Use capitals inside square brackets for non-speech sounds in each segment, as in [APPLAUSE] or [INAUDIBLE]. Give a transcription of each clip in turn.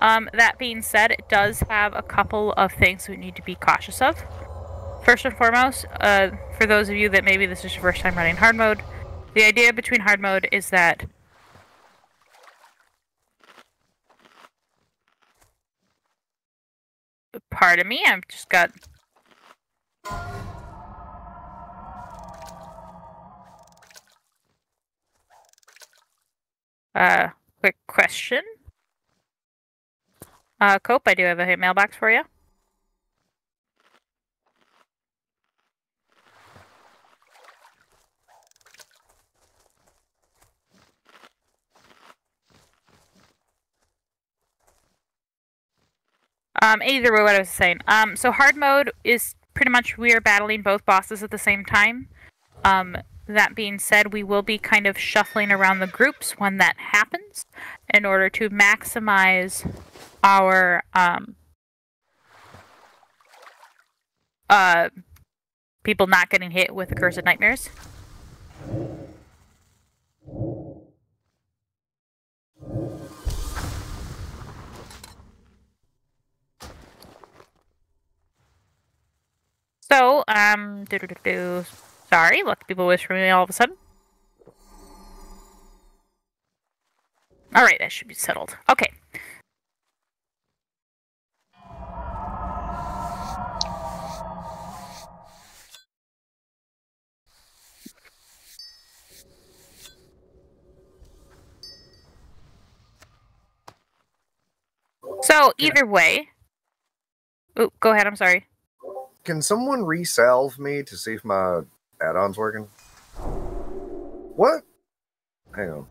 Um, that being said, it does have a couple of things we need to be cautious of. First and foremost, uh, for those of you that maybe this is your first time running hard mode, the idea between hard mode is that Pardon me, I've just got Uh, quick question. Uh, Cope, I do have a mailbox for you. Um, either way, what I was saying. Um, so hard mode is pretty much we are battling both bosses at the same time. Um, that being said, we will be kind of shuffling around the groups when that happens in order to maximize our um, uh, people not getting hit with the Cursed Nightmares. So, um. Sorry, lots of people wish for me all of a sudden. Alright, that should be settled. Okay. So, either way. Oh, go ahead, I'm sorry. Can someone resalve me to see if my add-ons working? What? Hang on.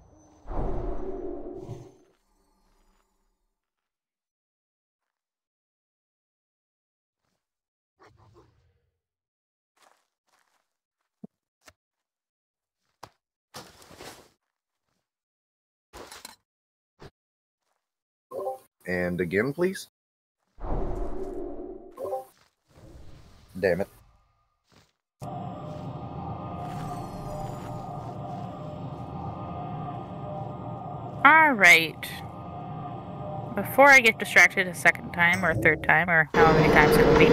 And again, please. Damn it. Alright. Before I get distracted a second time, or a third time, or however many times it will be.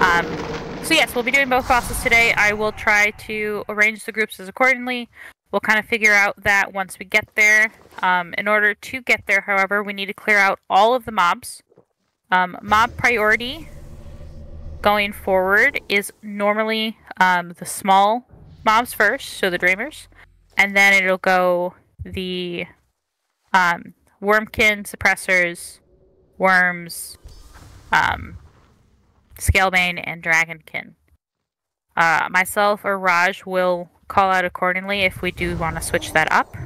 Um, so yes, we'll be doing both bosses today. I will try to arrange the groups as accordingly. We'll kind of figure out that once we get there. Um, in order to get there, however, we need to clear out all of the mobs. Um, mob priority going forward is normally um, the small mobs first, so the dreamers, and then it'll go the um, wormkin suppressors, worms, um, scalebane, and dragonkin. Uh, myself or Raj will call out accordingly if we do want to switch that up.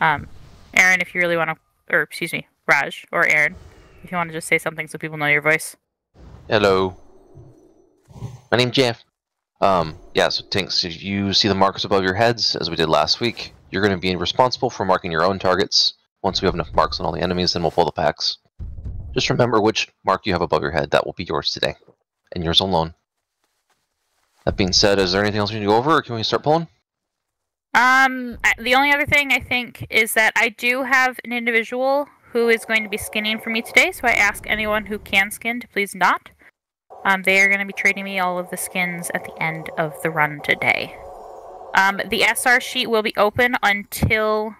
Um, Aaron, if you really want to, or excuse me, Raj or Aaron, if you want to just say something so people know your voice. Hello. My name's Jeff. Um, yeah, so Tinks, if you see the markers above your heads, as we did last week, you're going to be responsible for marking your own targets. Once we have enough marks on all the enemies, then we'll pull the packs. Just remember which mark you have above your head. That will be yours today. And yours alone. That being said, is there anything else we need to go over, or can we start pulling? Um, the only other thing I think is that I do have an individual who is going to be skinning for me today, so I ask anyone who can skin to please not. Um, they are going to be trading me all of the skins at the end of the run today. Um, the SR sheet will be open until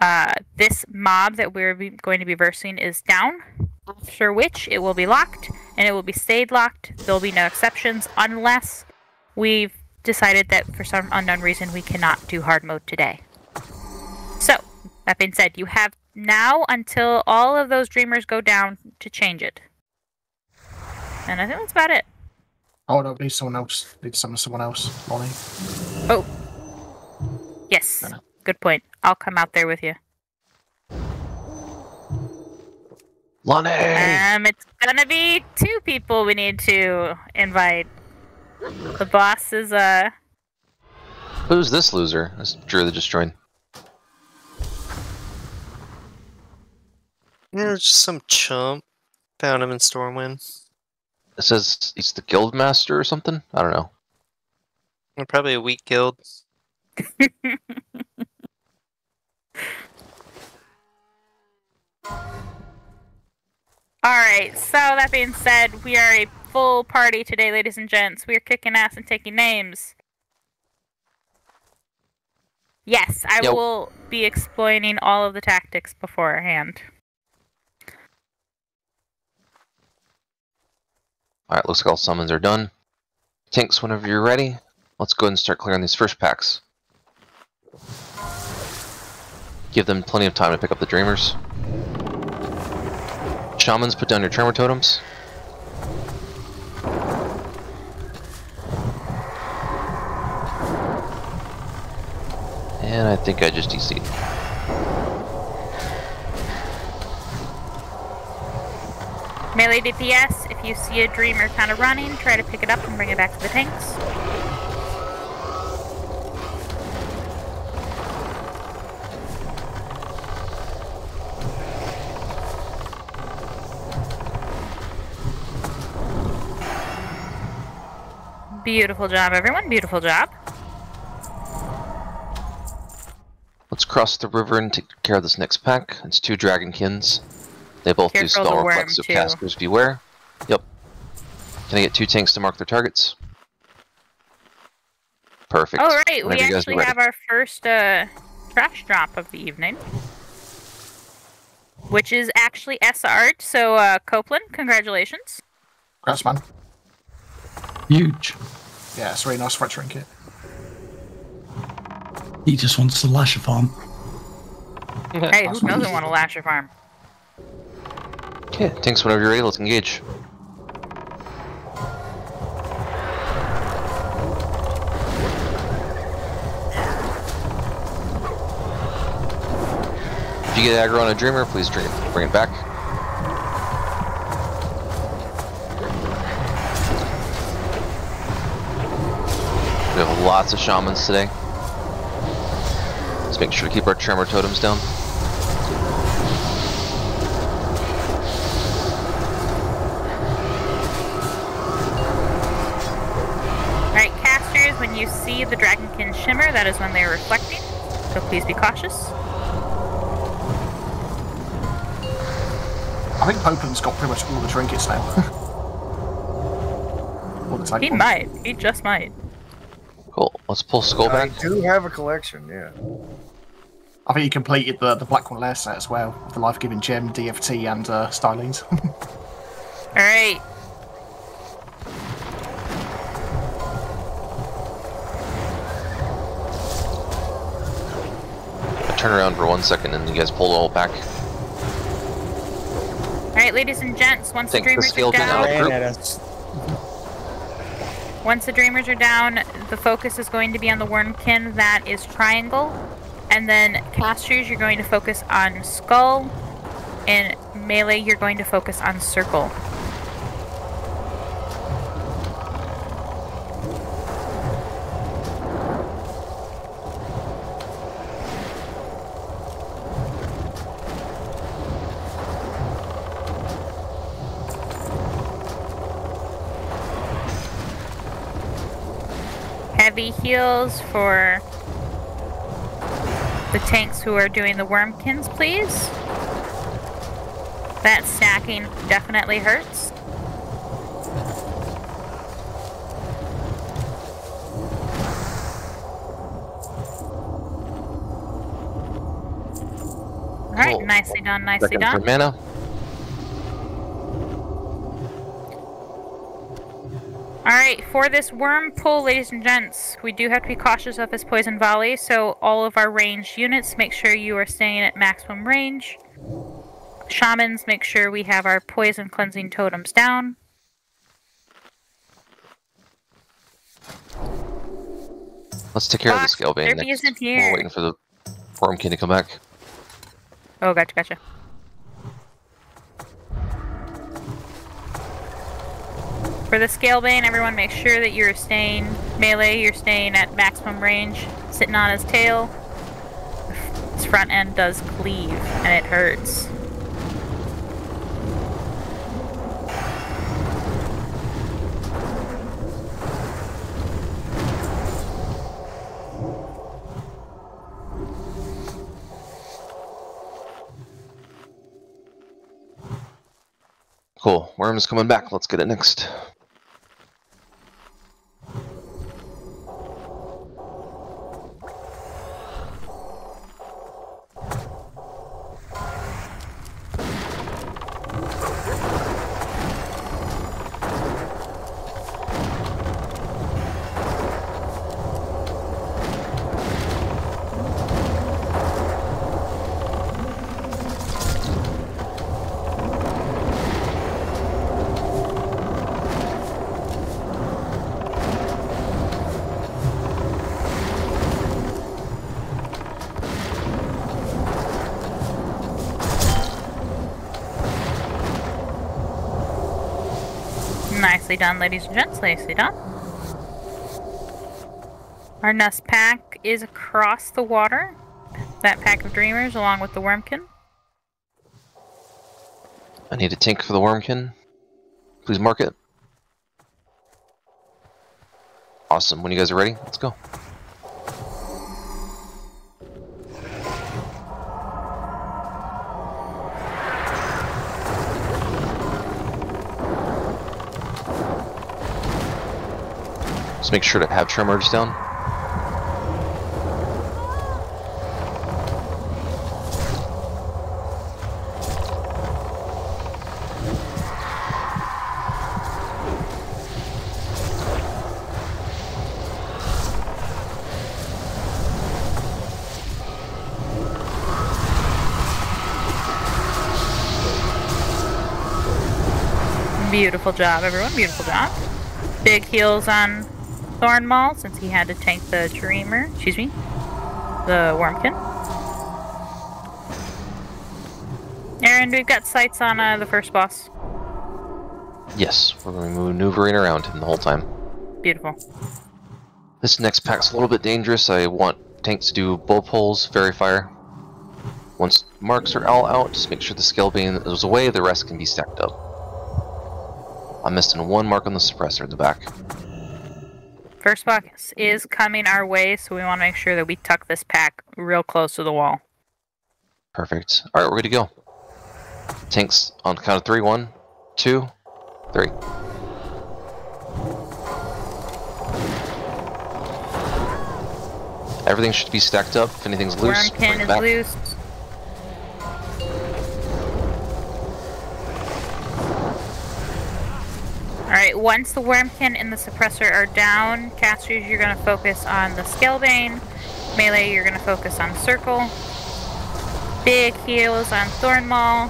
uh, this mob that we're going to be versing is down, after which it will be locked, and it will be stayed locked. There will be no exceptions unless we've decided that for some unknown reason we cannot do hard mode today. So, that being said, you have now until all of those dreamers go down to change it. And I think that's about it. Oh no, need someone else. Need summon someone else. Lonnie. Oh. Yes. Good point. I'll come out there with you. Lonnie! Um, it's gonna be two people we need to invite. The boss is, uh... Who's this loser? This Drew that just joined. Yeah, just some chump. Found him in Stormwind. It says he's the guild master or something. I don't know. Probably a weak guild. [LAUGHS] Alright, so that being said, we are a full party today, ladies and gents. We are kicking ass and taking names. Yes, I Yep. will be explaining all of the tactics beforehand. Alright, looks like all summons are done. Tinks, whenever you're ready, let's go ahead and start clearing these first packs. Give them plenty of time to pick up the Dreamers. Shamans, put down your Tremor Totems. And I think I just DC'd. Melee DPS, if you see a dreamer kind of running, try to pick it up and bring it back to the tanks. Beautiful job, everyone. Beautiful job. Let's cross the river and take care of this next pack. It's two Dragonkins. They both do Careful of the spell worm, reflexive too. casters. Beware. Yep. Can I get two tanks to mark their targets? Perfect. All right, we Whenever you guys are actually have our first uh, trash drop of the evening, which is actually S art. So, uh, Copeland, congratulations. Congrats, man. Huge. Yeah, it's a really nice red trinket. He just wants to lash a farm. Hey, who doesn't want to lash your farm? Okay, tanks, whenever you're ready, let's engage. If you get aggro on a dreamer, please it, bring it back. We have lots of shamans today. Let's make sure to keep our tremor totems down. Alright, casters, when you see the Dragonkin shimmer, that is when they are reflecting. So please be cautious. I think Copeland's got pretty much all the trinkets now. [LAUGHS] all the tag He might. He just might. Cool. Let's pull skull back. I back. do have a collection, yeah. I think he completed the, the Blackwing Lair set as well. The Life Giving Gem, DFT, and uh, Styleen's. [LAUGHS] Alright. Turn around for one second and you guys pull the whole pack. Alright, ladies and gents, once the Think the dreamers are down, out. group. Ran at us. Once the dreamers are down, the focus is going to be on the wormkin that is triangle. And then casters, you're going to focus on skull. And melee, you're going to focus on circle. Heavy heals for the tanks who are doing the wormkins, please. That stacking definitely hurts. Alright, nicely done, nicely Second done. for mana. For this worm pull, ladies and gents, we do have to be cautious of this poison volley, so all of our ranged units, make sure you are staying at maximum range. Shamans, make sure we have our poison cleansing totems down. Let's take care of the scale Derby next. isn't We're waiting for the wormkin to come back. Oh, gotcha, gotcha. For the scale bane, everyone make sure that you're staying melee, you're staying at maximum range, sitting on his tail. His front end does cleave, and it hurts. Cool. Worm's coming back. Let's get it next. Done, ladies and gents. Nicely done. Our nest pack is across the water. That pack of dreamers, along with the wormkin. I need a tank for the Wormkin. Please mark it. Awesome. When you guys are ready, let's go. Just make sure to have tremors down. Beautiful job, everyone. Beautiful job. Big heels on Thornmaul since he had to tank the Dreamer. Excuse me. The Wormkin. And we've got sights on uh, the first boss. Yes, we're going to be maneuvering around him the whole time. Beautiful. This next pack's a little bit dangerous. I want tanks to do bull pulls, faerie fire. Once marks are all out, just make sure the scalebane is away, the rest can be stacked up. I'm missing one mark on the suppressor in the back. First box is coming our way, so we want to make sure that we tuck this pack real close to the wall. Perfect. Alright, we're good to go. Tanks on count of three. One, two, three. Everything should be stacked up. If anything's loose, it is back. loose. Alright, once the Wormkin and the Suppressor are down, casters, you're going to focus on the Scalebane. Melee, you're going to focus on Circle. Big heals on Thornmaul.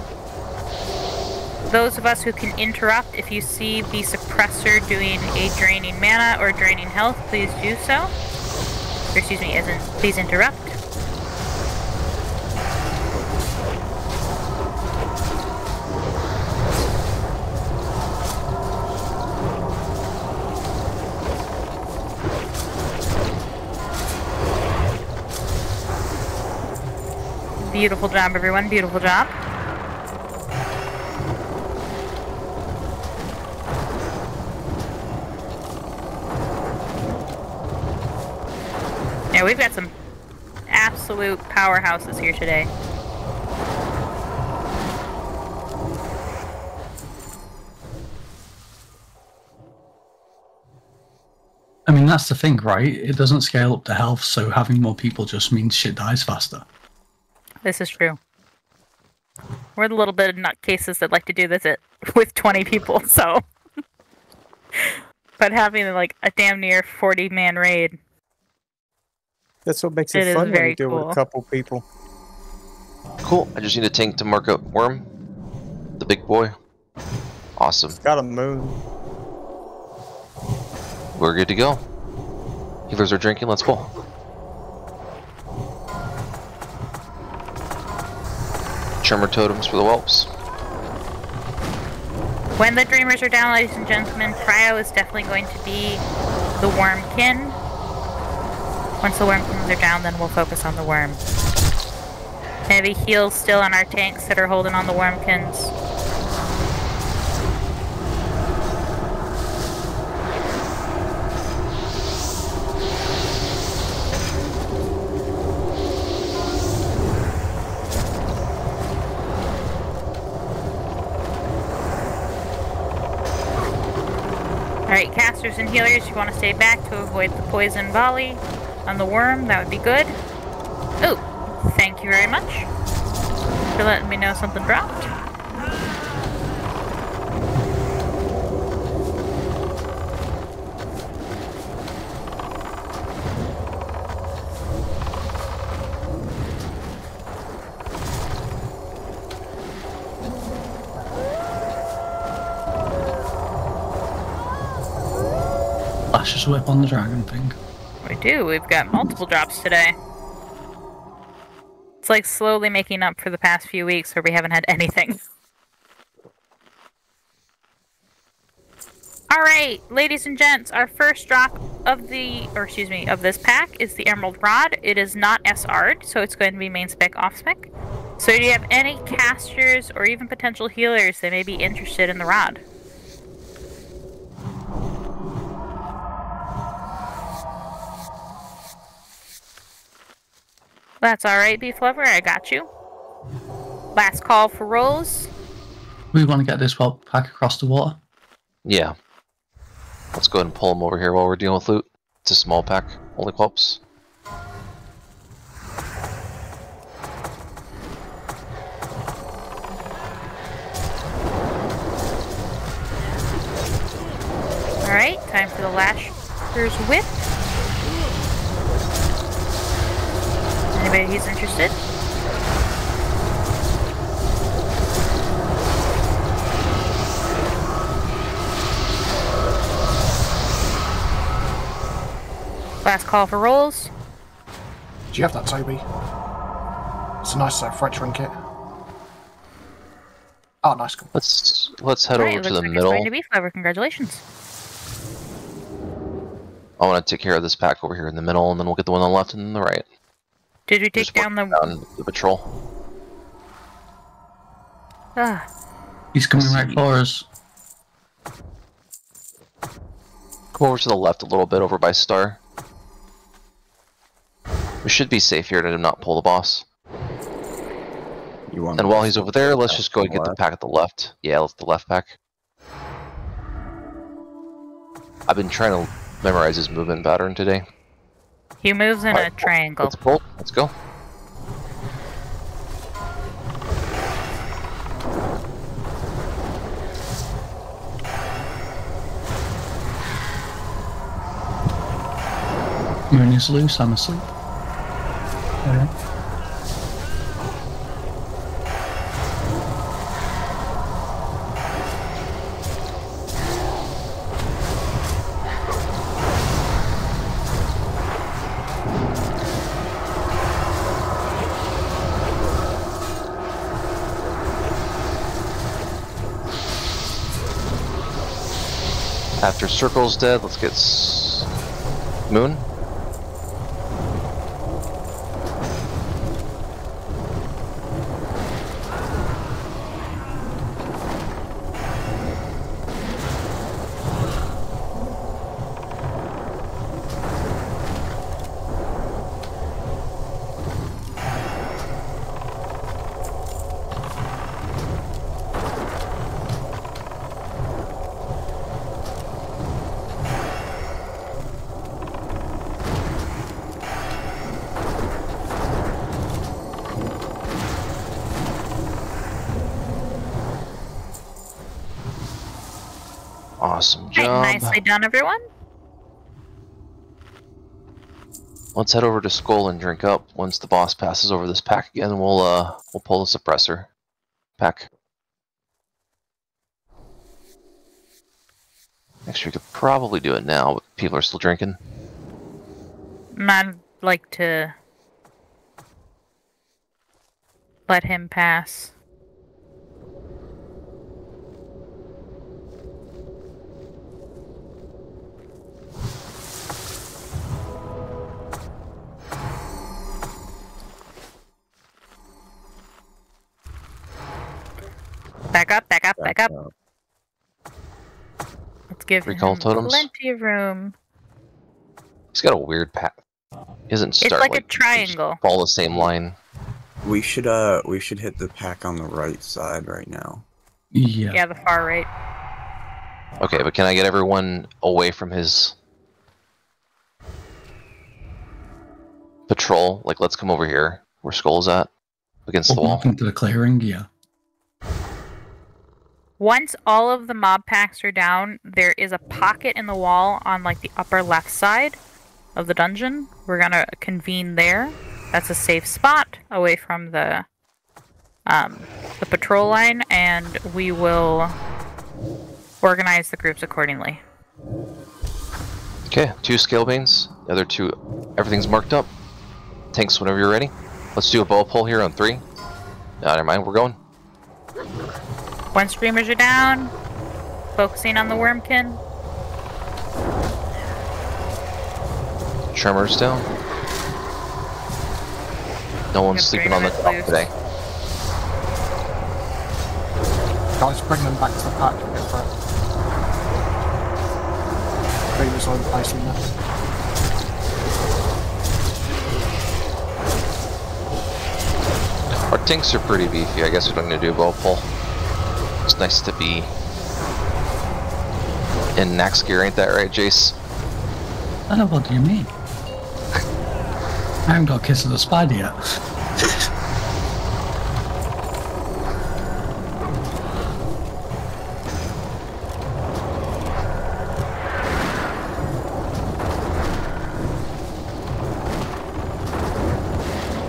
Those of us who can interrupt, if you see the Suppressor doing a draining mana or draining health, please do so. Or excuse me, please interrupt. Beautiful job, everyone. Beautiful job. Yeah, we've got some absolute powerhouses here today. I mean, that's the thing, right? It doesn't scale up to health, so having more people just means shit dies faster. This is true. We're the little bit of nutcases that like to do this at, [LAUGHS] with 20 people, so. [LAUGHS] but having like a damn near 40 man raid, That's what makes it, It is fun when you do it with a couple people. Cool. I just need a tank to mark up Worm, the big boy. Awesome. It's got a moon. We're good to go. Healers are drinking. Let's pull. Tremor totems for the whelps. when the dreamers are down, ladies and gentlemen, Prio is definitely going to be the wormkin. Once the wormkins are down, then we'll focus on the worm. Heavy heals still on our tanks that are holding on the wormkins. Casters and healers, you want to stay back to avoid the poison volley on the worm. That would be good. Oh, thank you very much for letting me know something dropped. Whip on the dragon thing. We do. We've got multiple drops today. It's like slowly making up for the past few weeks where we haven't had anything. [LAUGHS] All right, ladies and gents, our first drop of the, or excuse me, of this pack is the Emerald Rod. It is not SR'd, so it's going to be main spec, off spec. So do you have any casters or even potential healers that may be interested in the rod? That's alright, Beef Lover, I got you. Last call for rolls. We want to get this well pack across the water. Yeah. Let's go ahead and pull him over here while we're dealing with loot. It's a small pack, only clubs. Alright, time for the Lasher's Whip. Anybody who's interested? Last call for rolls. Do you have that, Toby? It's a nice uh, threat trinket. Oh, nice. cool. Let's let's head Alright, over to looks the like middle. It's going to be Clever. Congratulations. I want to take care of this pack over here in the middle, and then we'll get the one on the left and then the right. Did we take Just down the. down the patrol. Ah, He's coming right for us. Come over to the left a little bit, over by Star. We should be safe here to not pull the boss. You want And while he's over there, let's just go and get the pack at the left. Yeah, let's the left pack. I've been trying to memorize his movement pattern today. He moves in a triangle. Let's pull. Let's go. Moon is loose, I'm asleep. Okay. After Circle's dead, let's get Moon. Awesome Right, done, everyone. Let's head over to Skull and drink up. Once the boss passes over this pack again, we'll uh we'll pull the suppressor pack. Actually, we could probably do it now, but people are still drinking. I'd like to let him pass. Up, back. Let's give Recall him totems? plenty of room. He's got a weird path. He doesn't start like a triangle. Follow the same line. We should uh we should hit the pack on the right side right now. Yeah. Yeah, the far right. Okay, but can I get everyone away from his patrol? Like, let's come over here, where Skull's at, against the wall. up into the clearing, yeah. Once all of the mob packs are down, there is a pocket in the wall on like the upper left side of the dungeon. We're gonna convene there. That's a safe spot away from the um, the patrol line, and we will organize the groups accordingly. Okay, two scalebanes. The other two, everything's marked up. Tanks, whenever you're ready. Let's do a bow pull here on three. No, never mind, we're going. Once streamers are down, focusing on the wormkin. Tremors down. No one's sleeping on the top loose. today. Guys, bring them back to the pack and go for it. Previous on placing them. Our tanks are pretty beefy. I guess we don't need to do a bow pull. It's nice to be in Naxx gear, ain't that right, Jace? What do you mean? I haven't got Kiss of the Spider yet. [LAUGHS]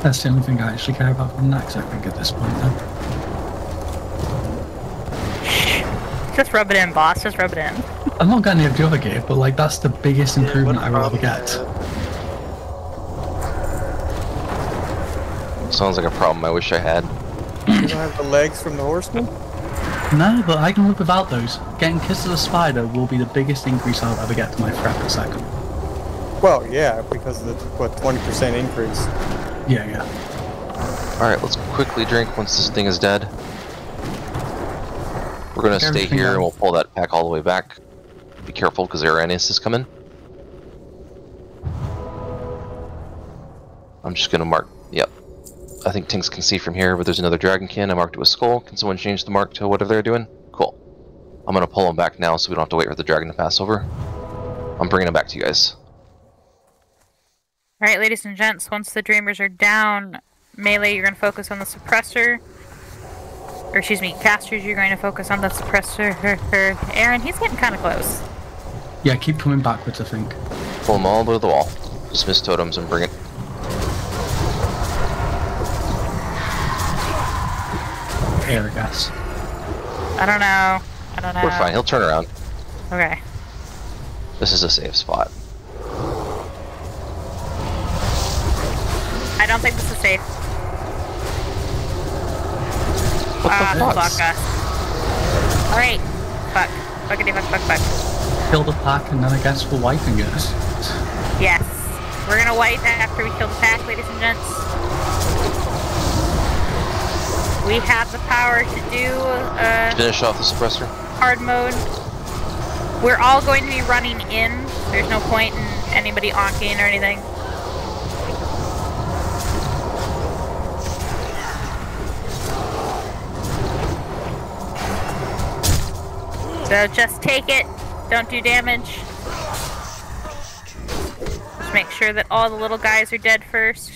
That's the only thing I actually care about from Naxx, I think, at this point, then. Just rub it in, boss. Just rub it in. I'm not getting any of the other gear, but like that's the biggest improvement I will ever get. Sounds like a problem I wish I had. You don't have the legs from the horseman? No, but I can live without those. Getting Kiss of the Spider will be the biggest increase I'll ever get to my threat per second. Well, yeah, because of the what 20% increase. Yeah, yeah. Alright, let's quickly drink once this thing is dead. We're gonna stay Everything here and we'll pull that pack all the way back. Be careful because Erennius is coming. I'm just gonna mark. Yep. I think Tinks can see from here, but there's another Dragonkin. I marked it with Skull. Can someone change the mark to whatever they're doing? Cool. I'm gonna pull them back now so we don't have to wait for the dragon to pass over. I'm bringing them back to you guys. All right, ladies and gents. Once the dreamers are down, melee, you're gonna focus on the suppressor. Or excuse me, casters, you're going to focus on the suppressor. Her for Aaron, he's getting kind of close. Yeah, keep coming backwards, I think. Pull them all the way to the wall. Dismiss totems and bring it. Air gas. I don't know. I don't know. We're fine. He'll turn around. Okay. This is a safe spot. I don't think this is safe. What Ah, the fuck? fuck us. Alright. Fuck. Fuckity fuck fuck fuck. Kill the pack, and then I guess we're wiping it. Yes. We're gonna wipe after we kill the pack, ladies and gents. We have the power to do uh, Finish off the suppressor. hard mode. We're all going to be running in. There's no point in anybody onking or anything. So just take it. Don't do damage. Just make sure that all the little guys are dead first.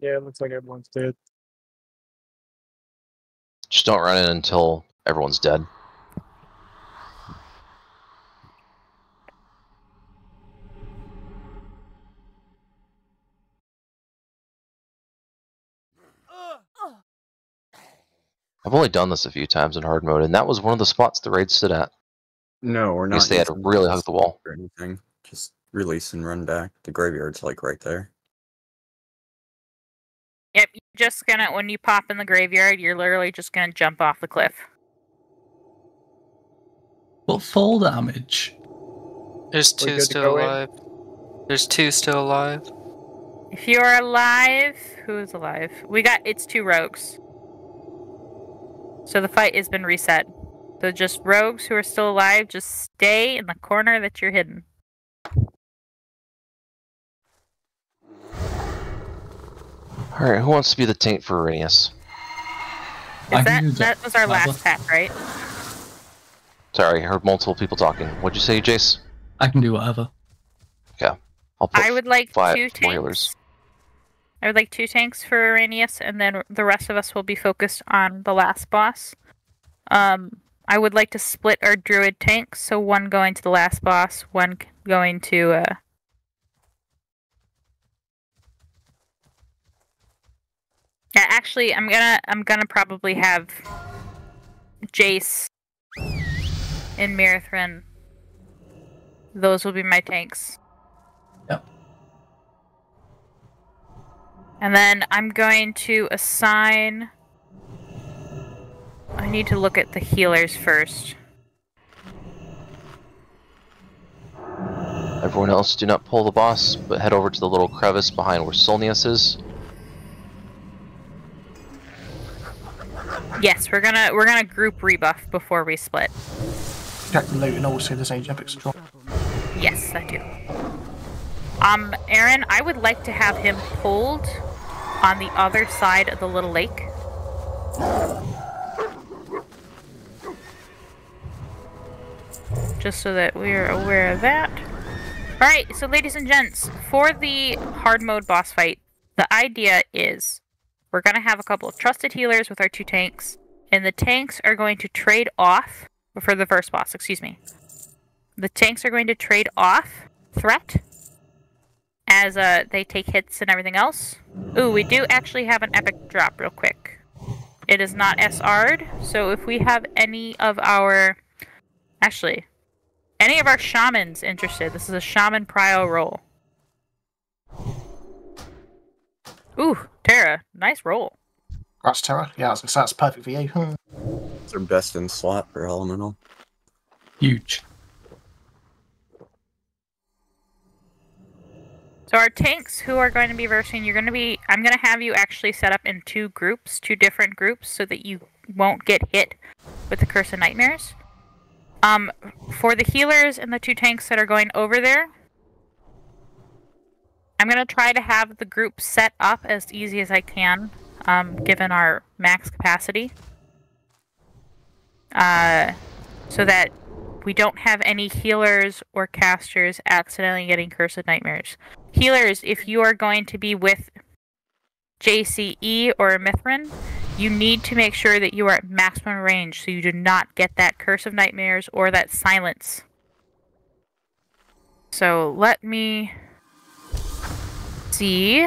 Yeah, it looks like everyone's dead. Just don't run in until everyone's dead. I've only done this a few times in hard mode, and that was one of the spots the raid stood at. No, we're I not. guess they had to really this hug the wall. or anything. Just release and run back. The graveyard's like right there. Yep, you're just gonna when you pop in the graveyard, you're literally just gonna jump off the cliff. But full damage. There's two still go in? alive. There's two still alive. If you're alive, who is alive? We got it's two rogues. So the fight has been reset. So just rogues who are still alive, just stay in the corner that you're hidden. Alright, who wants to be the taint for Erennius? Is can that that. that was our last pack, right? Sorry, I heard multiple people talking. What'd you say, Jace? I can do whatever. Yeah. I'll put I would like five two more tanks. healers. I would like two tanks for Erennius, and then the rest of us will be focused on the last boss. Um, I would like to split our druid tanks, so one going to the last boss, one going to. Uh... Yeah, actually, I'm gonna I'm gonna probably have Jace and Marathon. Those will be my tanks. And then I'm going to assign. I need to look at the healers first. Everyone else, do not pull the boss, but head over to the little crevice behind where Solnius is. Yes, we're gonna we're gonna group rebuff before we split. Check the loot and also there's age epics drop. Yes, I do. Um, Aaron, I would like to have him pulled on the other side of the little lake. Just so that we're aware of that. Alright, so ladies and gents, for the hard mode boss fight, the idea is we're going to have a couple of trusted healers with our two tanks, and the tanks are going to trade off, for the first boss, excuse me. The tanks are going to trade off threat as uh, they take hits and everything else. Ooh, we do actually have an epic drop real quick. It is not SR'd, so if we have any of our... Actually, any of our shamans interested, this is a shaman prio roll. Ooh, Tara, nice roll. That's Terra. Yeah, I was gonna say that's perfect for you. Hmm. It's their best in slot for elemental. Huge. So our tanks who are going to be versing, you're going to be I'm going to have you actually set up in two groups, two different groups so that you won't get hit with the curse of nightmares. Um for the healers and the two tanks that are going over there, I'm going to try to have the group set up as easy as I can um given our max capacity. Uh so that we don't have any healers or casters accidentally getting cursed of Nightmares. Healers, if you are going to be with Jace or Mithrin, you need to make sure that you are at maximum range so you do not get that Curse of Nightmares or that silence. So let me see.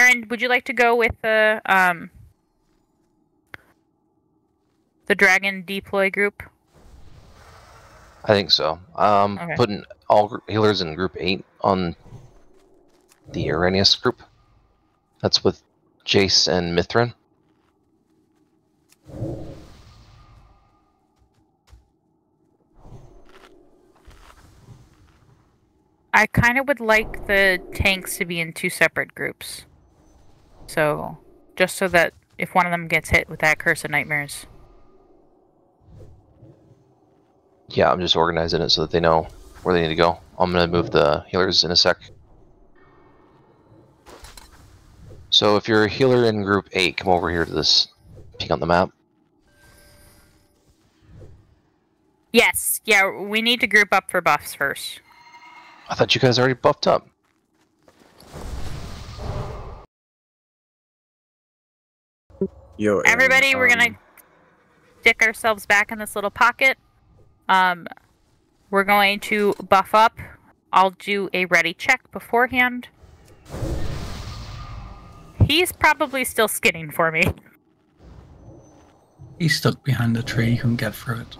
Aaron, would you like to go with the um the dragon deploy group? I think so. Um, Okay. putting all healers in group eight on the Erennius group. That's with Jace and Mithrin. I kind of would like the tanks to be in two separate groups. So, just so that if one of them gets hit with that curse of nightmares. Yeah, I'm just organizing it so that they know where they need to go. I'm gonna move the healers in a sec. So if you're a healer in group eight, come over here to this peek on the map. Yes, yeah, we need to group up for buffs first. I thought you guys already buffed up. Yo, Aaron, Everybody, we're um, gonna stick ourselves back in this little pocket. Um, we're going to buff up. I'll do a ready check beforehand. He's probably still skinning for me. [LAUGHS] He's stuck behind a tree. He couldn't get through it.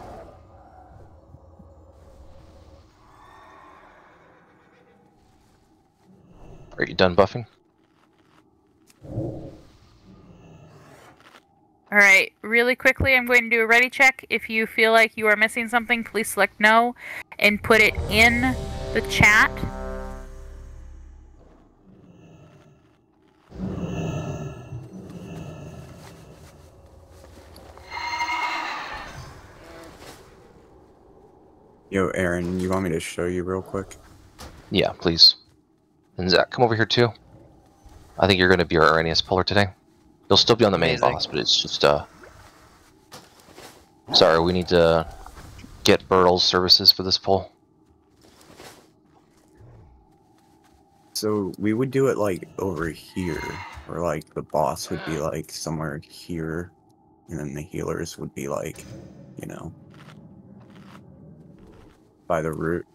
Are you done buffing? All right, really quickly, I'm going to do a ready check. If you feel like you are missing something, please select no and put it in the chat. Yo, Aaron, you want me to show you real quick? Yeah, please. And Zach, come over here too. I think you're going to be our Erennius puller today. You'll still be on the main Amazing. boss, but it's just uh. Sorry, we need to get Bertle's services for this pull. So we would do it like over here, or like the boss would be like somewhere here, and then the healers would be like, you know, by the root,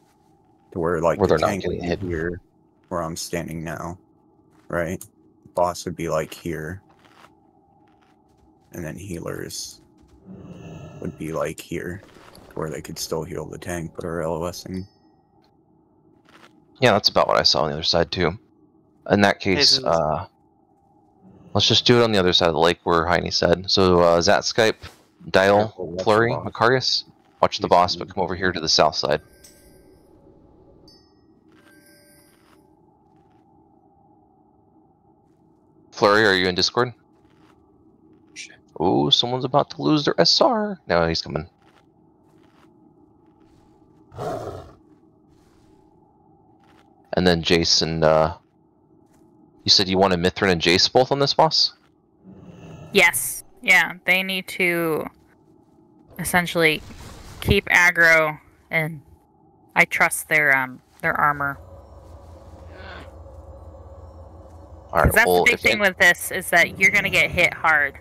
to where like Where the they're not tank would getting be hidden. here, where I'm standing now, right? Boss would be like here, and then healers would be like here, where they could still heal the tank, but are LOSing. Yeah, that's about what I saw on the other side too. In that case, uh, let's just do it on the other side of the lake where Heine said. So, uh, Zat Skype, Dial, Careful, Flurry. Macarius, watch the boss, but come over here to the south side. Flurry, are you in Discord? Oh, someone's about to lose their SR. No, he's coming. And then Jason, uh, you said you wanted Mithrin and Jace both on this boss? Yes. Yeah, they need to essentially keep aggro and I trust their um their armor. Alright, 'Cause that's well, the big thing with this is that you're gonna get hit hard.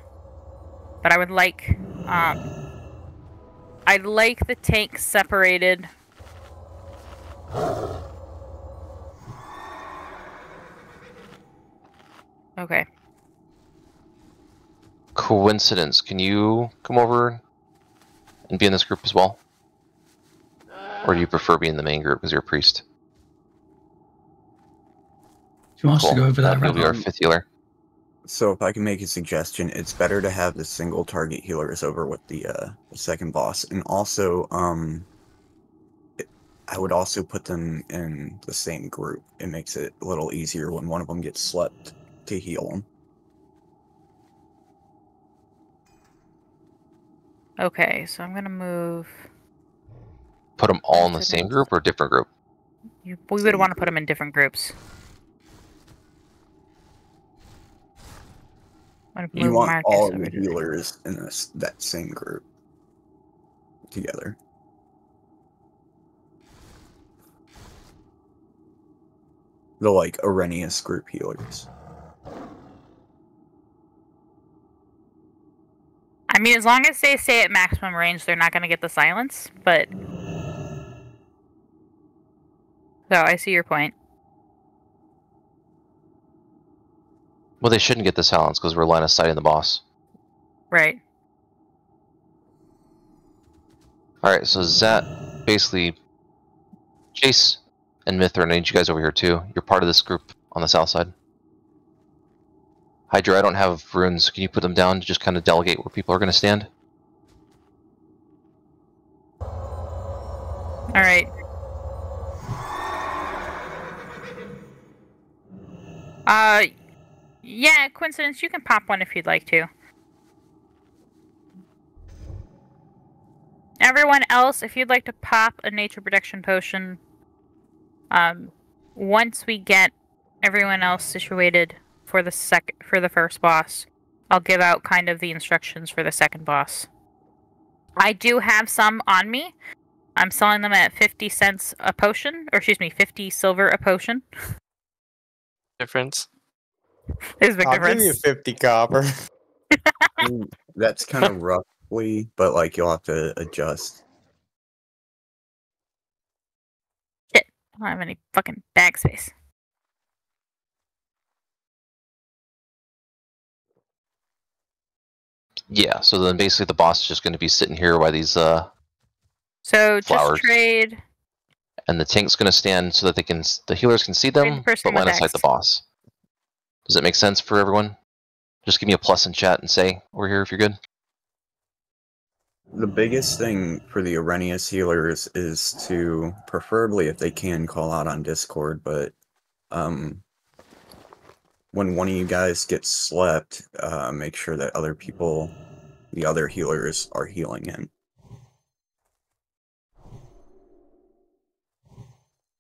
But I would like um I'd like the tank separated. Okay. coincidence, can you come over and be in this group as well? Or do you prefer being in the main group because you're a priest? Do you want us to go over that? You'll be our fifth healer. So if I can make a suggestion, it's better to have the single target healers over with the uh the second boss, and also um, it- I would also put them in the same group. It makes it a little easier when one of them gets slept to heal them. Okay, so I'm gonna move. Put them all in the same group or different group? You, we would want to put them in different groups. I'm You want Marcus all the- healers in this that same group together. The like Erennius group healers. I mean, as long as they stay at maximum range, they're not going to get the silence, but. So, I see your point. Well, they shouldn't get the silence because we're line of sight in the boss. Right. Alright, so Zat, basically, Chase and Mithrin, I need you guys over here too. You're part of this group on the south side. Hydra, I don't have runes. Can you put them down to just kind of delegate where people are going to stand? Alright. Uh. Yeah, coincidence, you can pop one if you'd like to. Everyone else, if you'd like to pop a nature protection potion, um, once we get everyone else situated for the sec for the first boss, I'll give out kind of the instructions for the second boss. I do have some on me. I'm selling them at 50 cents a potion, or excuse me, 50 silver a potion. Difference. [LAUGHS] There's a big I'll give you 50 copper. [LAUGHS] I mean, that's kind of roughly, but like you'll have to adjust. Shit, I don't have any fucking bag space. Yeah, so then basically the boss is just going to be sitting here while these, uh, So just trade. and the tank's going to stand so that they can, the healers can see Trade the them, person but line with of sight the boss. Does that make sense for everyone? Just give me a plus in chat and say over here if you're good. The biggest thing for the Erennius healers is to, preferably if they can, call out on Discord, but um, when one of you guys gets slept, uh, make sure that other people, the other healers, are healing in.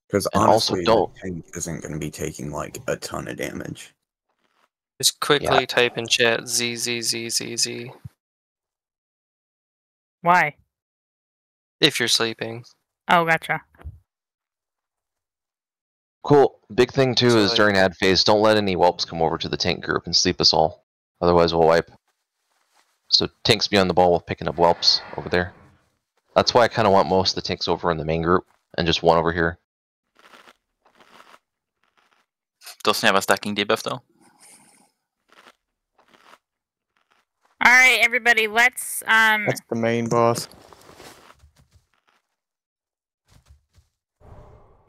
Because And also honestly, don't- the tank isn't going to be taking like a ton of damage. Just quickly type in chat Z Z Z Z Z Why? if you're sleeping. Oh, gotcha. Cool. Big thing too So, is like- during ad phase, don't let any whelps come over to the tank group and sleep us all. Otherwise, we'll wipe. So tanks be on the ball with picking up whelps over there. That's why I kind of want most of the tanks over in the main group and just one over here. Doesn't have a stacking debuff though. All right, everybody, let's um. That's the main boss.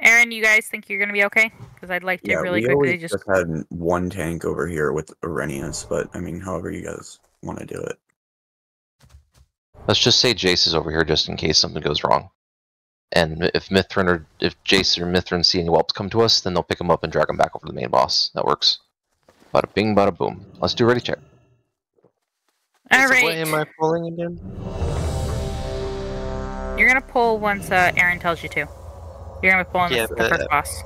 Aaron, you guys think you're gonna be okay? Because I'd like to Yeah, really we quickly just. just had one tank over here with Erennius, but I mean, however you guys want to do it. Let's just say Jace is over here just in case something goes wrong. And if Mithrin or if Jace or Mithrin see any whelps come to us, then they'll pick them up and drag them back over to the main boss. That works. Bada bing, bada boom. Let's do ready check. All So. What am I pulling again? You're gonna pull once uh, Aaron tells you to. You're gonna be pulling Yeah, the, the first boss.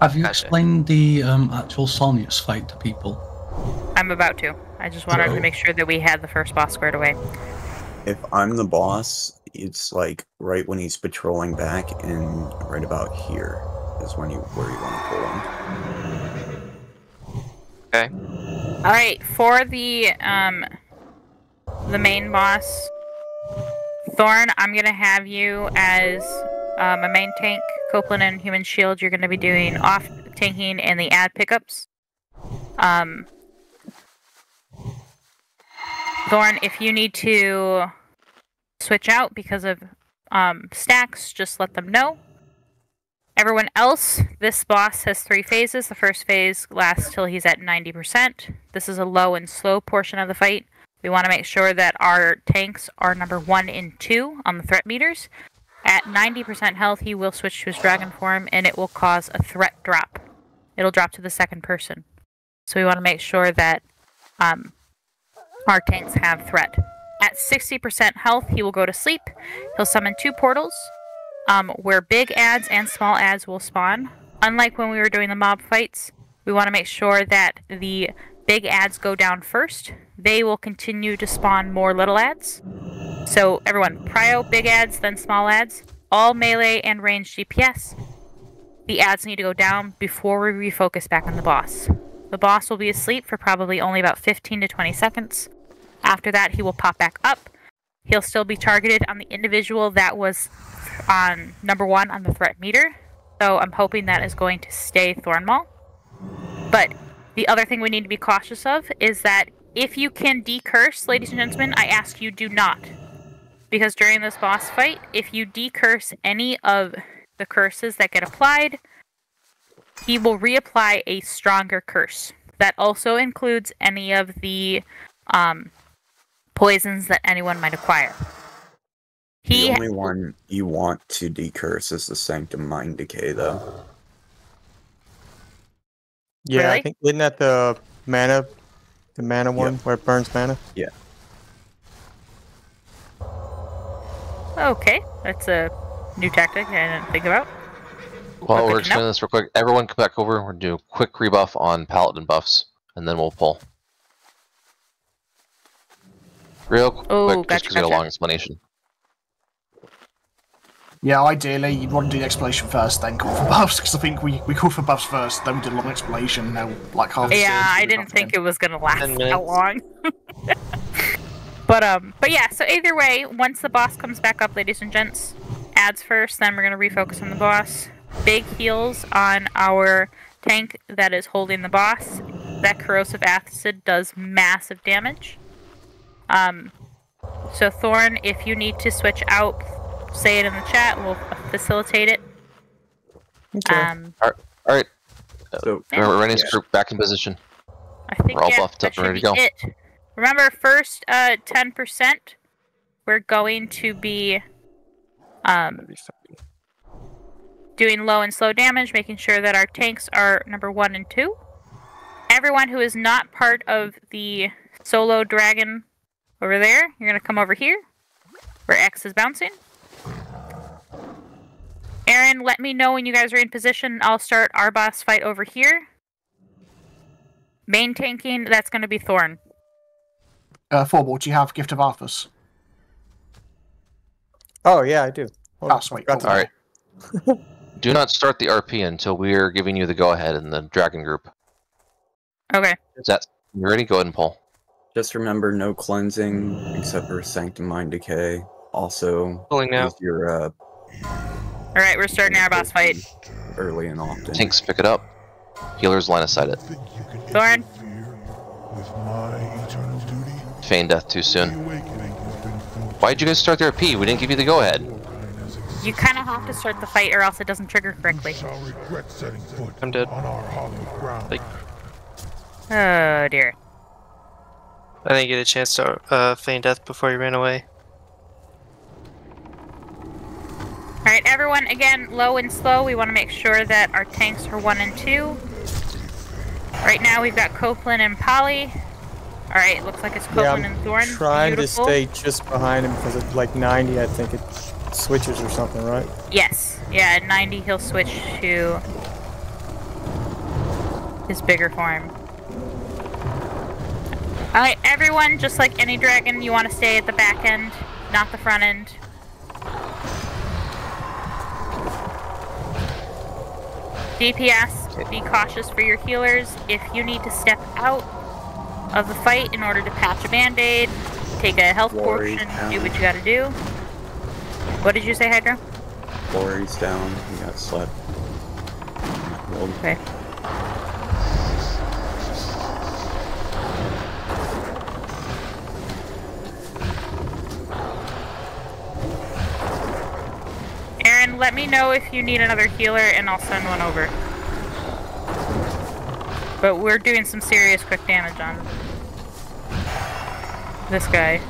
Have you Gotcha. explained the um, actual Solnius fight to people? I'm about to. I just wanted to make sure that we had the first boss squared away. If I'm the boss, it's like right when he's patrolling back, and right about here is when you where you want to pull him. Okay. All right, for the um the main boss, Thorn, I'm gonna have you as um, a main tank. Copeland and Human Shield, you're gonna be doing off tanking and the ad pickups. Um, Thorn, if you need to switch out because of um, stacks, just let them know. Everyone else, this boss has three phases. The first phase lasts till he's at 90%. This is a low and slow portion of the fight. We want to make sure that our tanks are number one and two on the threat meters. At 90% health, he will switch to his dragon form and it will cause a threat drop. It'll drop to the second person. So we want to make sure that um, our tanks have threat. At 60% health, he will go to sleep. He'll summon two portals um, where big ads and small ads will spawn. Unlike when we were doing the mob fights, we want to make sure that the big ads go down first. They will continue to spawn more little ads. So everyone, prio, big ads, then small ads, all melee and range DPS. The ads need to go down before we refocus back on the boss. The boss will be asleep for probably only about 15 to 20 seconds. After that, he will pop back up. He'll still be targeted on the individual that was on number one on the threat meter. So I'm hoping that is going to stay Thornmaul. But the other thing we need to be cautious of is that if you can decurse, ladies and gentlemen, I ask you do not. Because during this boss fight, if you decurse any of the curses that get applied, he will reapply a stronger curse. That also includes any of the um, poisons that anyone might acquire. He the only one you want to decurse is the Sanctum Mind Decay, though. Yeah, Really? I think isn't that the mana, the mana one where it burns mana? Yeah. Okay, that's a new tactic I didn't think about. While Okay, we're explaining this real quick, everyone come back over. We're gonna do a quick rebuff on paladin buffs, and then we'll pull. Real oh, quick, Oh, just gotcha, because we got a long explanation. Yeah, ideally, you'd want to do the explanation first, then call for buffs, because I think we, we called for buffs first, then we did a long explanation, now, like, half the Yeah, I didn't think them. it was gonna last that long. [LAUGHS] but um, but yeah. So either way, once the boss comes back up, ladies and gents, ads first. Then we're gonna refocus on the boss. Big heals on our tank that is holding the boss. That corrosive acid does massive damage. Um, so Thorn, if you need to switch out, say it in the chat. We'll facilitate it. Okay. Um, All right, So Yeah. remember, Rennie's Yeah. group back in position. I think We're all yeah, buffed that up and should ready be to go. It. Remember, first uh ten percent, we're going to be um doing low and slow damage, making sure that our tanks are number one and two. Everyone who is not part of the solo dragon over there, you're gonna come over here, where X is bouncing. Aaron, let me know when you guys are in position. I'll start our boss fight over here. Main tanking, that's going to be Thorn. Uh, Forball, do you have Gift of Arthas? Oh yeah, I do. Oh, Ah, sweet. forgot. All right. [LAUGHS] Do not start the RP until we are giving you the go ahead in the dragon group. Okay. Is that you ready? Go ahead and pull. Just remember no cleansing except for Sanctum Mind Decay. Also, Pulling now. use your uh, All right, we're starting our boss fight. early and often. Tinks, pick it up. Healers line of sight it. Thorn. With my eternal duty, Feign death too soon. awakening has been fulfilled. Why'd you guys start the RP? We didn't give you the go ahead. You kind of have to start the fight or else it doesn't trigger correctly. shall regret setting foot I'm dead. on our. Like- Oh dear. I didn't get a chance to uh, feign death before you ran away. All right, everyone, again, low and slow. We want to make sure that our tanks are one and two. Right now, we've got Copeland and Polly. All right, looks like it's Yeah, Copeland I'm and Thorn. trying Beautiful. to stay just behind him because at like 90, I think it switches or something, right? Yes. Yeah, at 90, he'll switch to his bigger form. Alright, everyone, just like any dragon, you want to stay at the back end, not the front end. DPS, be cautious for your healers. If you need to step out of the fight in order to patch a band-aid, take a health Worry potion, down. do what you gotta do. What did you say, Hydra? Glory's down. He got slept. Okay. Let me know if you need another healer and I'll send one over. But we're doing some serious quick damage on this guy.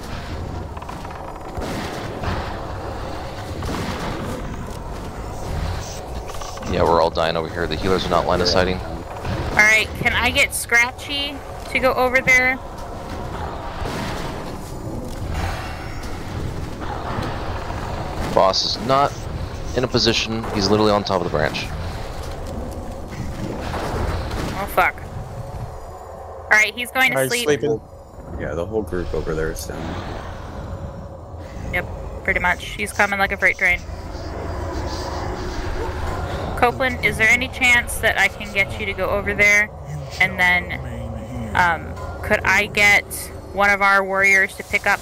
Yeah, we're all dying over here. The healers are not line of sighting. Alright, can I get Scratchy to go over there? Boss is not in a position. He's literally on top of the branch. Oh fuck. Alright, he's going to Alright, sleep. sleeping. yeah, the whole group over there is down. Yep, pretty much. He's coming like a freight train. Copeland, is there any chance that I can get you to go over there? And then, um, could I get one of our warriors to pick up?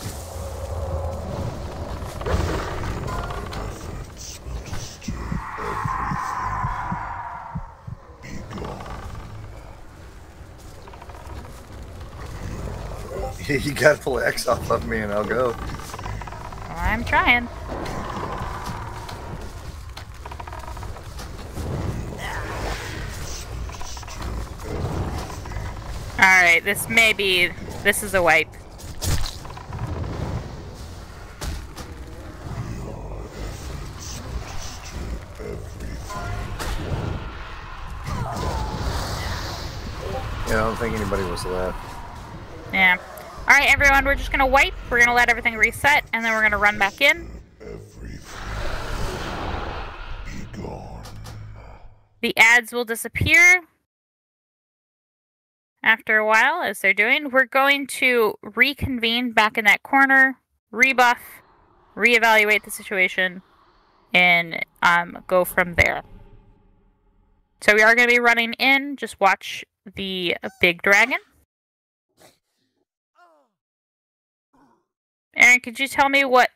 [LAUGHS] you gotta pull X off of me and I'll go. I'm trying. Alright, this may be. This is a wipe. Yeah, I don't think anybody was left. We're just gonna wipe. We're gonna let everything reset, and then we're gonna run back in. The ads will disappear after a while, as they're doing. We're going to reconvene back in that corner, rebuff, reevaluate the situation, and um, go from there. So we are going to be running in. Just watch the big dragon. Aaron, could you tell me what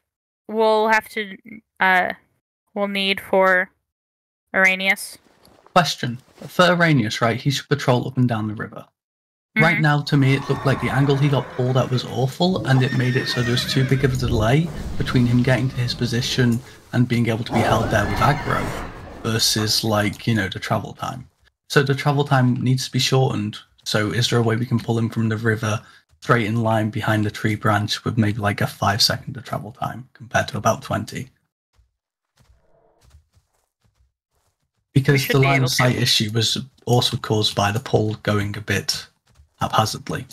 we'll have to uh we'll need for Erennius? Question. For Erennius, right, he should patrol up and down the river. Right Mhm. now, to me, it looked like the angle he got pulled at was awful, and it made it so there was too big of a delay between him getting to his position and being able to be held there with aggro versus, like, you know, the travel time. So the travel time needs to be shortened. So is there a way we can pull him from the river straight in line behind the tree branch with maybe like a five second of travel time compared to about 20? Because the line able of to. sight issue was also caused by the pole going a bit haphazardly.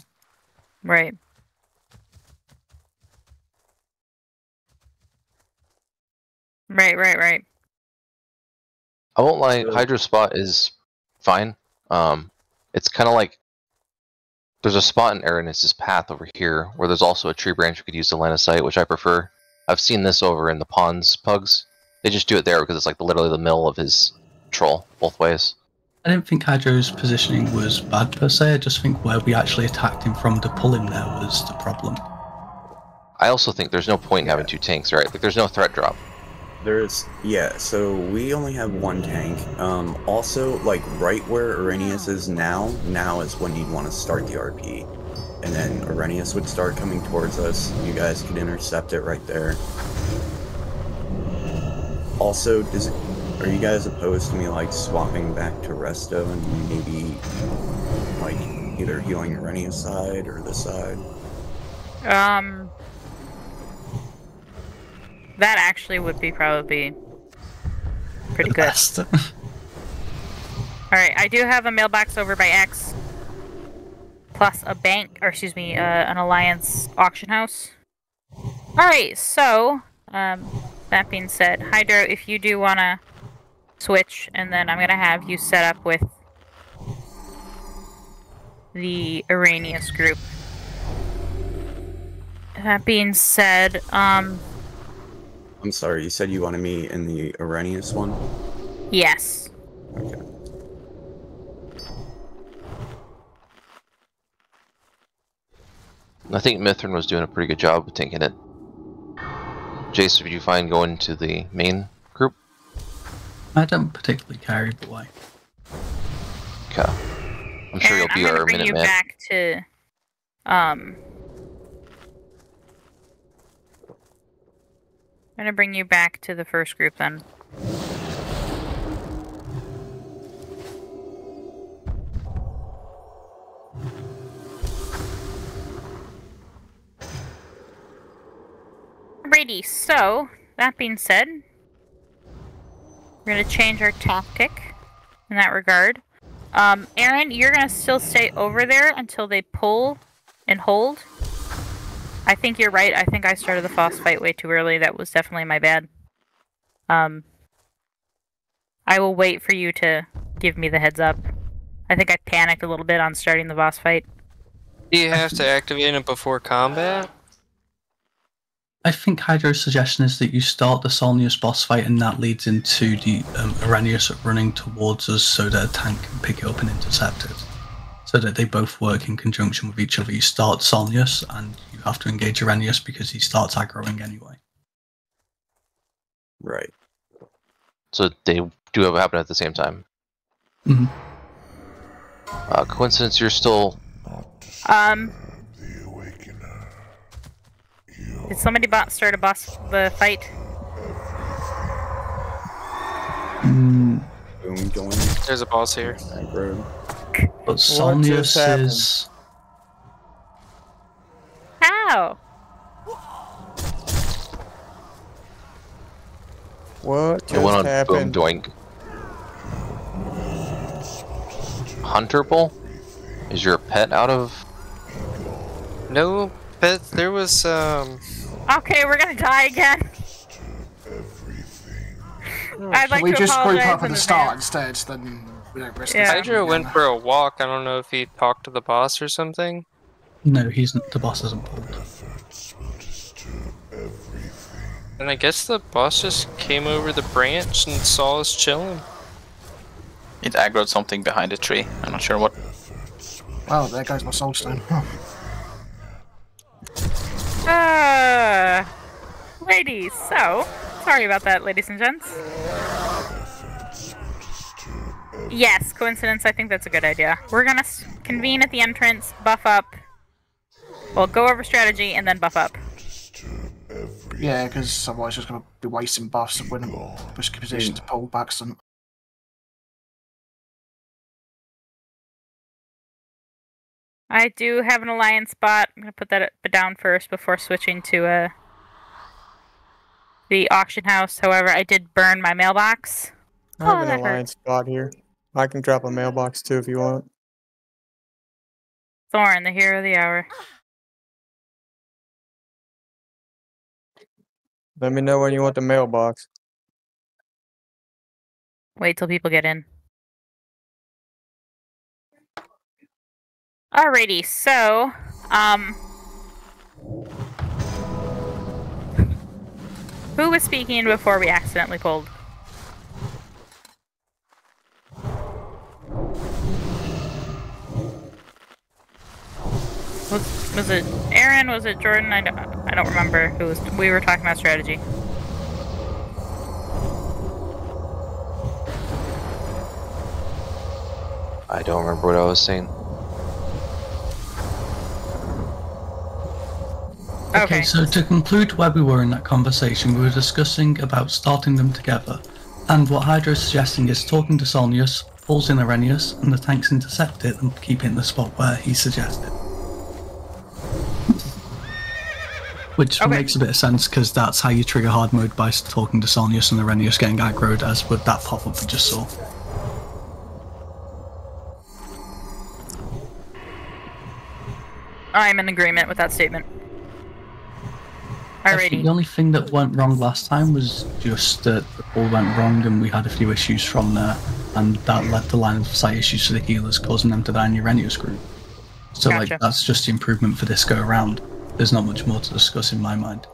Right. Right, right, right. I won't lie, So- Hydra's spot is fine. Um, it's kind of like there's a spot in Aranis's path over here where there's also a tree branch we could use to land of sight, which I prefer. I've seen this over in the ponds pugs. They just do it there because it's like literally the middle of his troll both ways. I didn't think Hydro's positioning was bad per se. I just think where we actually attacked him from to pull him there was the problem. I also think there's no point in having two tanks, right? Like there's no threat drop. There's yeah, so we only have one tank. Um, also, like right where Erennius is now, now is when you'd want to start the RP, and then Erennius would start coming towards us. You guys could intercept it right there. Also, does are you guys opposed to me like swapping back to Resto and maybe like either healing Erennius side or this side? Um, that actually would be probably pretty good. [LAUGHS] All right, I do have a mailbox over by X, plus a bank, or excuse me, uh, an alliance auction house. All right, so um, that being said, Hydro, if you do want to switch, and then I'm gonna have you set up with the Erennius group. That being said, um, I'm sorry, you said you wanted me in the Erennius one. yes. Okay. I think Mithrin was doing a pretty good job of tanking it. Jace, would you find going to the main group? I don't particularly care either way. Okay. I'm sure Aaron, you'll be I'm gonna our bring minute you man. back to um I'm gonna bring you back to the first group then. Alrighty, so that being said, we're gonna change our tactic in that regard. Um, Aaron, you're gonna still stay over there until they pull and hold. I think you're right. I think I started the Foss fight way too early. That was definitely my bad. Um, I will wait for you to give me the heads up. I think I panicked a little bit on starting the boss fight. Do you have to activate it before combat? I think Hydro's suggestion is that you start the Solnius boss fight and that leads into the um, Erennius running towards us so that a tank can pick it up and intercept it. So that they both work in conjunction with each other. You start Solnius and you have to engage Erennius because he starts aggroing anyway. Right. So they do have happen at the same time. Mhm. Uh, coincidence, you're still. Um, did somebody bo- start a boss the fight? Mm, Boom going. There's a boss here. Aggro. But just Solnius happened? is. How? What The one just on Boom happened? Doink. Hunter Bull? Is your pet out of. No, pet. there was um. Okay, we're gonna die again. I'd like we to just group apologize up at in the start instead, then we don't Yeah. Hydra went for a walk. I don't know if he talked to the boss or something. No, he's n- the boss isn't pulled. Efforts will disturb everything. And I guess the boss just came over the branch and saw us chilling. It aggroed something behind a tree. I'm not sure what. Efforts will Well, there goes my soul stone. Huh. Uh, ladies, so sorry about that, ladies and gents. Yes, coincidence. I think that's a good idea. We're gonna convene at the entrance, buff up. Well, go over strategy and then buff up. Yeah, because otherwise just going to be wasting buffs and winning risk position to pull back some. I do have an alliance spot. I'm gonna put that down first before switching to uh, the auction house. However, I did burn my mailbox. I have Oh, an that hurt. alliance spot here. I can drop a mailbox too if you want. Thorn, the hero of the hour. Let me know when you want the mailbox. wait till people get in. Alrighty, so um Who was speaking before we accidentally pulled? Was, was it Aaron? Was it Jordan? I don't, I don't remember who was. We were talking about strategy. I don't remember what I was saying. Okay. so to conclude where we were in that conversation, we were discussing about starting them together, and what Hydra is suggesting is talking to Solnius, pulls in Erennius, and the tanks intercept it and keep it in the spot where he suggested. Which Okay. makes a bit of sense because that's how you trigger hard mode by talking to Solnius and the Renius getting aggroed, as with that pop up we just saw. I'm in agreement with that statement. Alrighty. the only thing that went wrong last time was just that pull went wrong and we had a few issues from there, and that led to line of sight issues for the healers, causing them to die in the Renius group. So, Gotcha. like, that's just the improvement for this go around. There's not much more to discuss in my mind.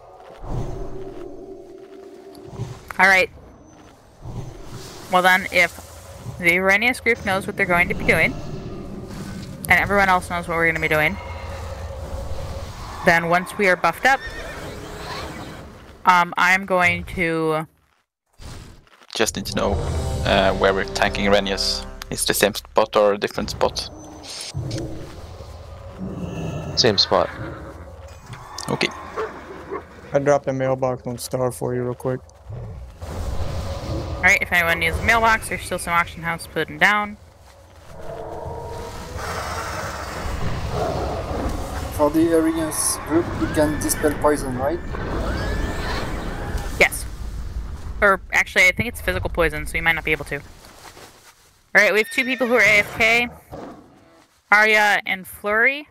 Alright. Well then, if the Erennius group knows what they're going to be doing, and everyone else knows what we're going to be doing, then once we are buffed up, um, I'm going to. Just need to know uh, where we're tanking Renius. Is the same spot or a different spot? Same spot. Okay. I dropped a mailbox on Star for you real quick. Alright, if anyone needs a mailbox, there's still some auction house putting down. For the Arenas group, you can dispel poison, right? Yes. Or actually, I think it's physical poison, so you might not be able to. Alright, we have two people who are AFK Arya and Flurry.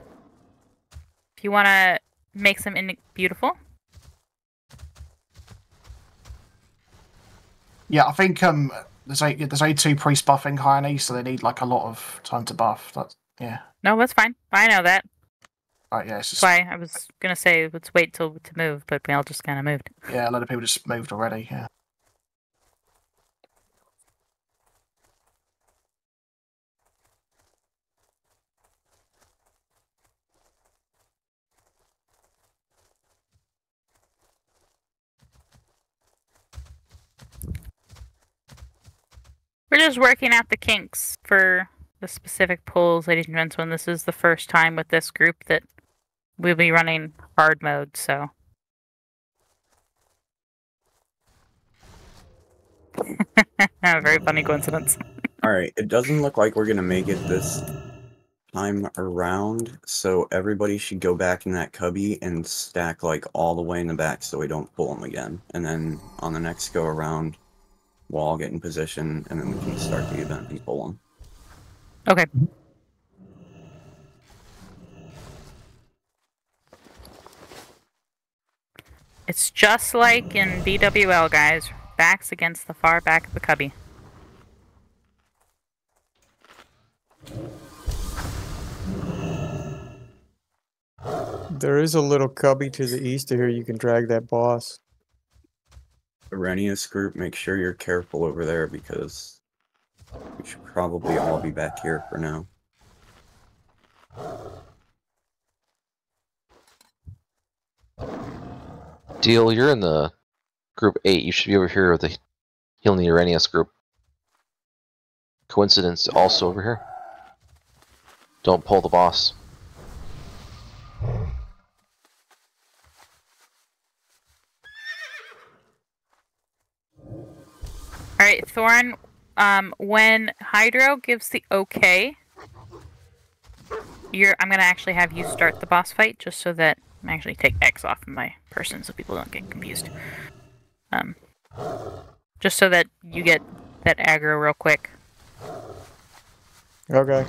If you want to make them in- beautiful. Yeah, I think um there's a there's a two priest buffing Hyene, so they need like a lot of time to buff. That's yeah. No, that's fine. I know that. Right, yeah, it's That's why I was gonna say let's wait till to move, but we all just kind of moved. yeah, a lot of people just moved already. Yeah. We're just working out the kinks for the specific pulls, ladies and gentlemen. This is the first time with this group that we'll be running hard mode, so. [LAUGHS] Very funny coincidence. [LAUGHS] All right, it doesn't look like we're gonna make it this time around, so everybody should go back in that cubby and stack like all the way in the back so we don't pull them again. And then on the next go around, we'll get in position and then we can start the event and pull them. Okay. It's just like in BWL, guys. Backs against the far back of the cubby. There is a little cubby to the east of here. You can drag that boss. Erennius group, make sure you're careful over there because we should probably all be back here for now. Deal, you're in the group 8. You should be over here with the Healing the Uranius group. Coincidence, also over here. Don't pull the boss. All right, Thorin. Um, when Hydro gives the okay, you're. I'm gonna actually have you start the boss fight, just so that I actually take X off of my person, so people don't get confused. Um, just so that you get that aggro real quick. Okay.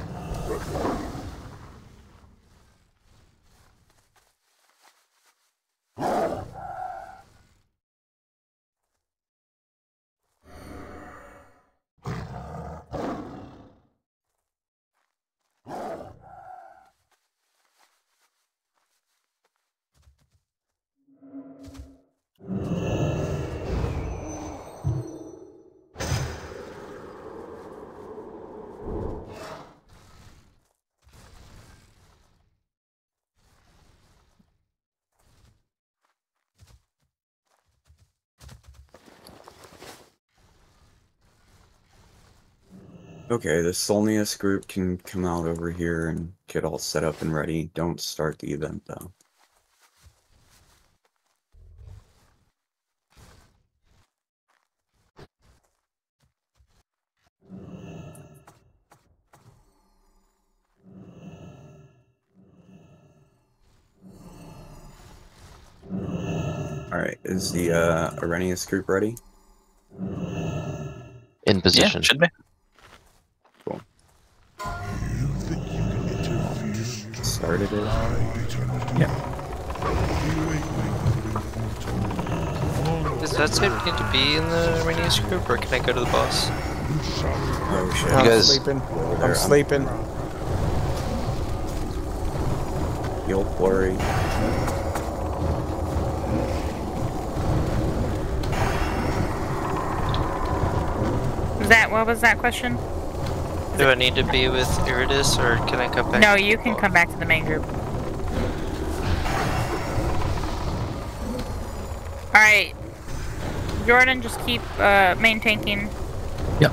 Okay, the Solnius group can come out over here and get all set up and ready. Don't start the event though. Alright, is the uh, Erennius group ready? In position. Yeah, should be. Does that same need to be in the Renius group, or can I go to the boss? Oh shit. I'm guys- sleeping. Over there, I'm sleeping. You'll worry. That what was that question? Do I need to be with Iridis, or can I come back? No, you can come back to the main group. Alright. Jordan, just keep uh, main tanking. Yep.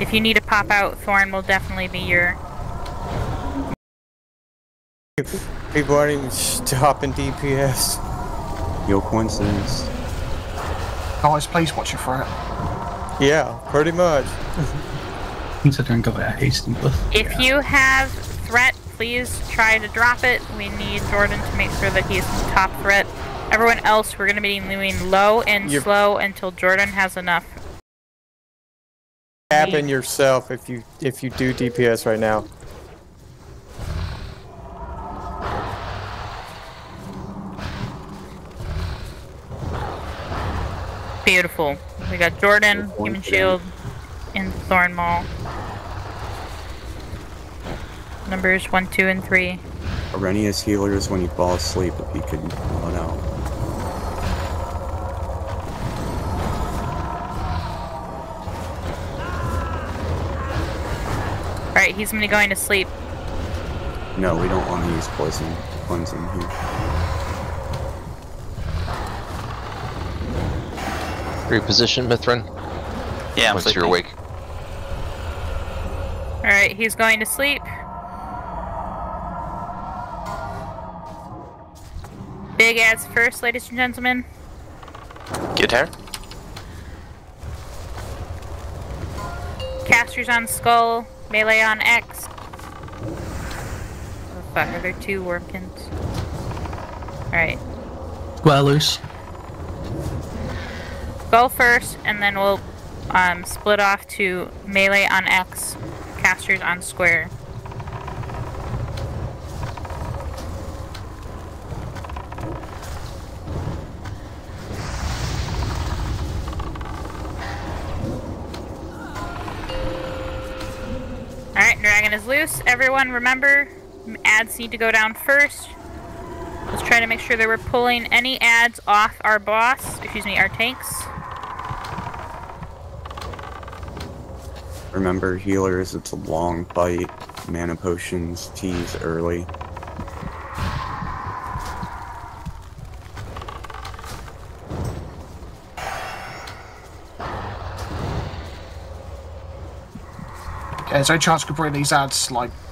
If you need to pop out, Thorn will definitely be your. People aren't even stopping DPS. Your coincidence. Guys, please watch your threat. Yeah, pretty much. Considering I've got a hasting buff. If you have threat, please try to drop it. We need Jordan to make sure that he's top threat. Everyone else, we're going to be moving low and You're- slow until Jordan has enough. Happen yourself if you if you do DPS right now. Beautiful. We got Jordan, Human Shield, and Thorn Maul. Numbers 1, 2, and 3. Erennius healers when you fall asleep if you could call it Alright, he's gonna be going to sleep. No, we don't want to use poison cleansing here. Reposition, Mithrin. Yeah, I'm Once you're awake. Alright, he's going to sleep. Big ass first, ladies and gentlemen. Get her. Casters on Skull, Melee on X. Oh, fuck, are there two Wormkins? Alright. Loose. Skull first, and then we'll um, split off to Melee on X, Casters on Square. Everyone remember, ads need to go down first. Let's try to make sure that we're pulling any ads off our boss, excuse me, our tanks. Remember, healers, it's a long fight. Mana potions, tease early. Okay, is there any chance we could bring these ads like to the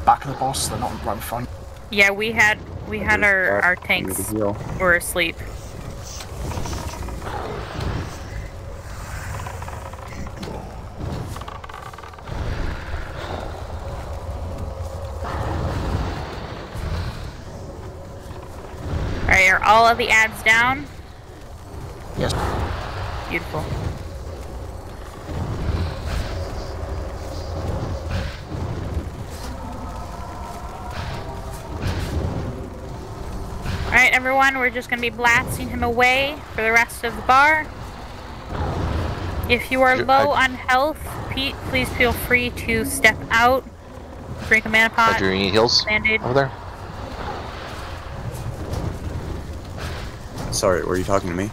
back of the boss? They're not right in front. Yeah, we had we had our, our tanks Need to heal. were asleep. Alright, are all of the ads down? Yes. Beautiful. Alright, everyone, we're just gonna be blasting him away for the rest of the bar. If you are Sure, low I- on health, Pete, please feel free to step out, drink a mana pot, Roger, you need heals band-aid. over there? Sorry, were you talking to me?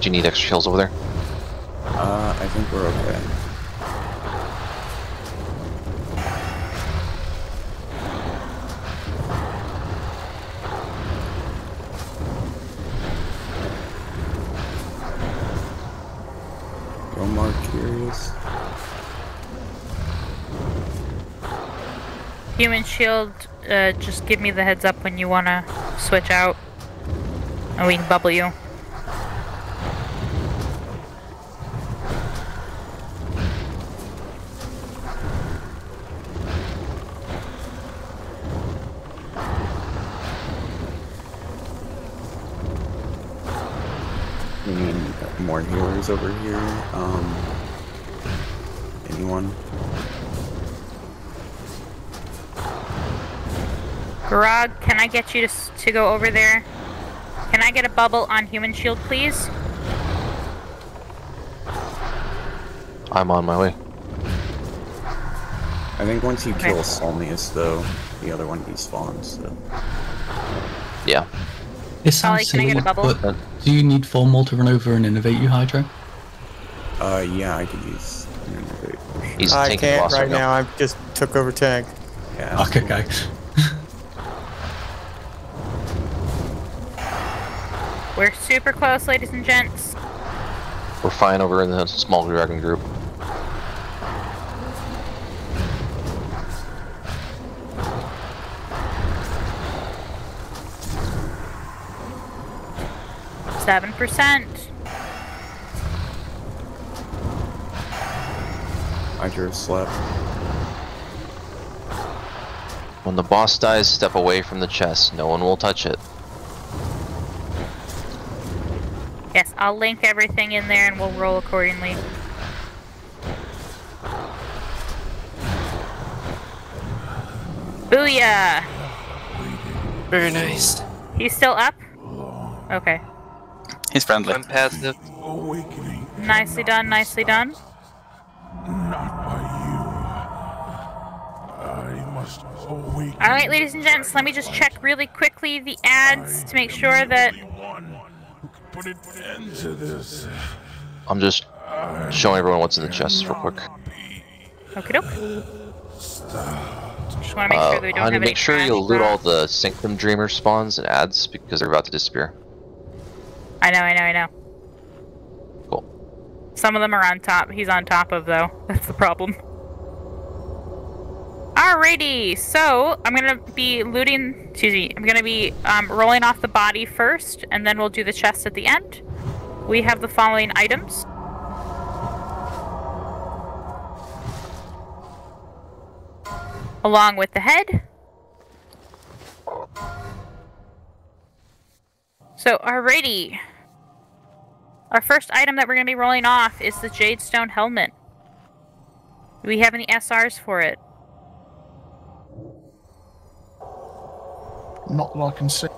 Do you need extra heals over there? Uh, I think we're okay. Go Mark Curious. Human shield, uh, just give me the heads up when you want to switch out. And we can bubble you. More healers over here. Um, anyone? Garag, can I get you to, to go over there? Can I get a bubble on human shield, please? I'm on my way. I think once you Okay. kill Solnius, though, the other one despawns. So. Yeah. It sounds can I get a silly, bubble? but do you need Formal to run over and innervate you, Hydro? Uh, yeah, I could use. an innervate for sure. He's I can't right now. now. I just took over tank. Yeah. Okay, okay. We're super close, ladies and gents. We're fine over in the small dragon group. Seven percent. I just slept. When the boss dies, step away from the chest. No one will touch it. Yes, I'll link everything in there and we'll roll accordingly. Booyah! Very nice. He's still up? Okay. He's friendly. I'm passive. Awakening Nicely done, nicely done. not by you. I must awaken. Alright, ladies and gents, let me just check really quickly the ads to make sure that. One who can put an end to this. I'm just showing everyone what's in the chest real quick. Okie doke. Just want to make Uh, sure that we don't honey, have any make sure you loot all the Sanctum Dreamer spawns and ads because they're about to disappear. I know, I know, I know. Cool. Some of them are on top. He's on top of, though. [LAUGHS] That's the problem. Alrighty, so I'm gonna be looting. Excuse me. I'm gonna be um, rolling off the body first, and then we'll do the chest at the end. We have the following items. Along with the head. So, alrighty. Our first item that we're to be rolling off is the Jade Stone helmet. Do we have any SRs for it? Not that I can see.